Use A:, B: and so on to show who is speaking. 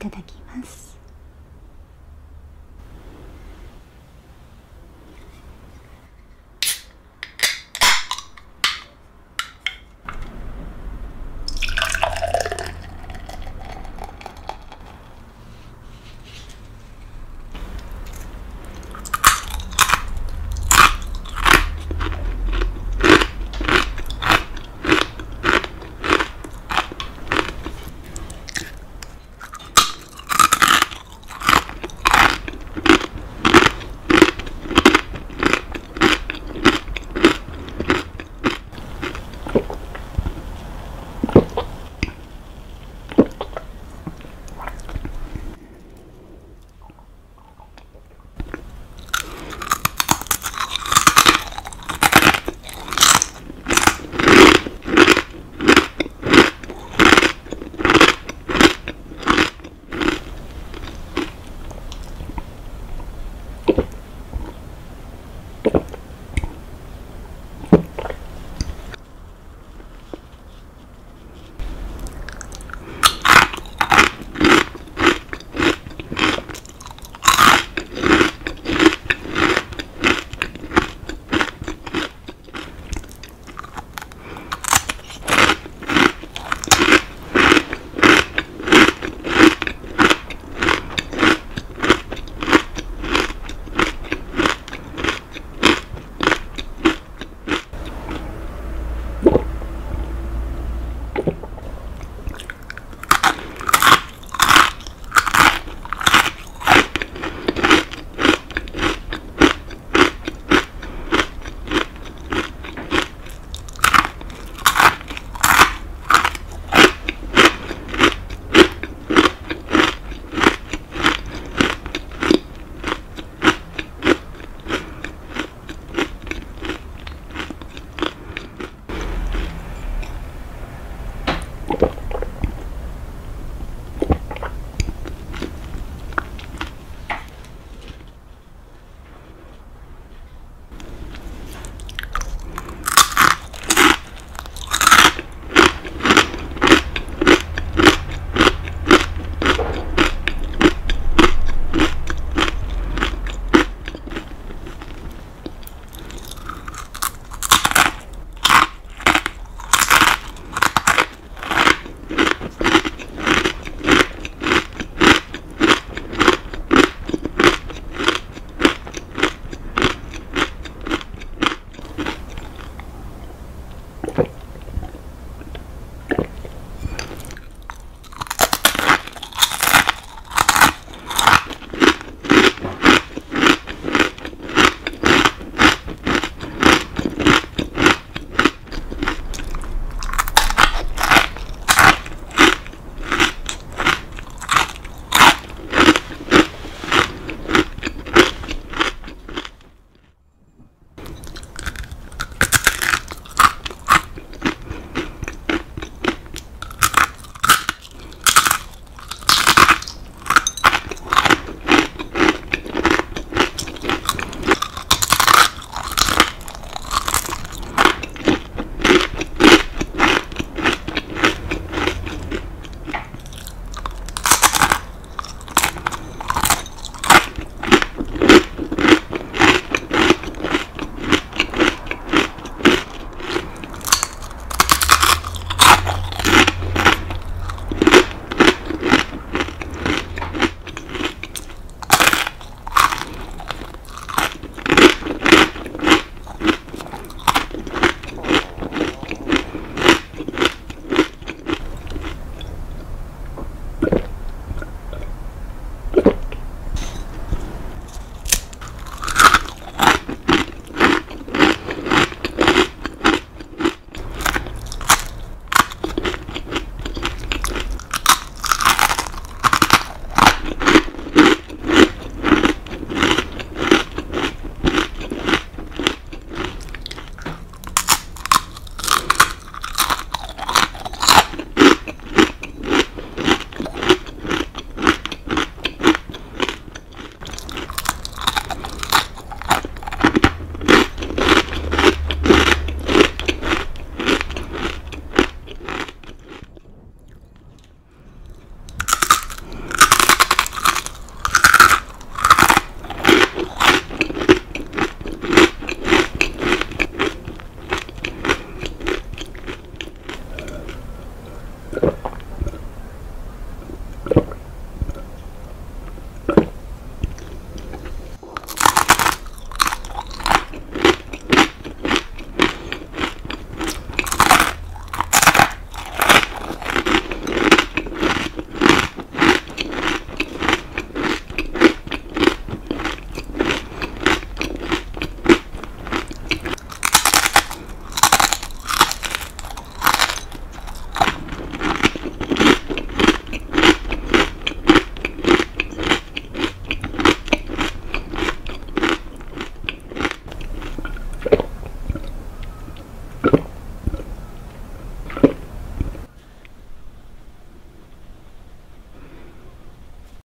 A: ただきます。